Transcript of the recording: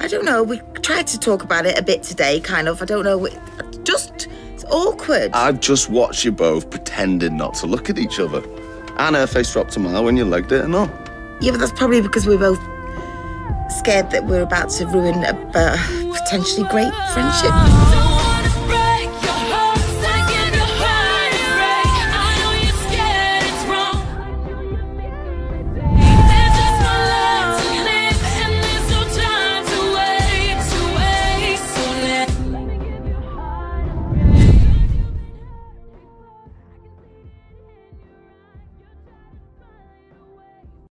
I don't know. We tried to talk about it a bit today, kind of. I don't know. Just, it's awkward. I've just watched you both pretending not to look at each other. And her face dropped a mile when you legged it and all. yeah, but that's probably because we're both scared that we're about to ruin a uh, potentially great friendship.